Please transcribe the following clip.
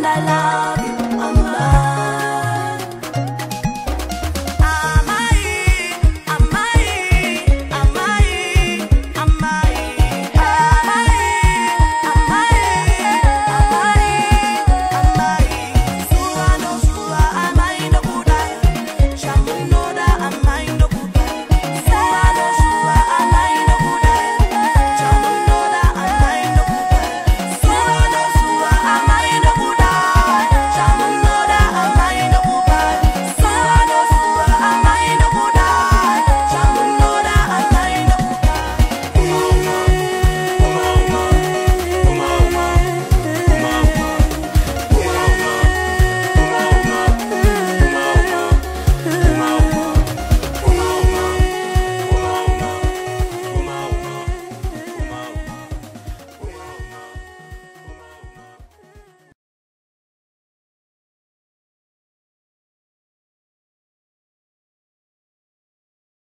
and I love.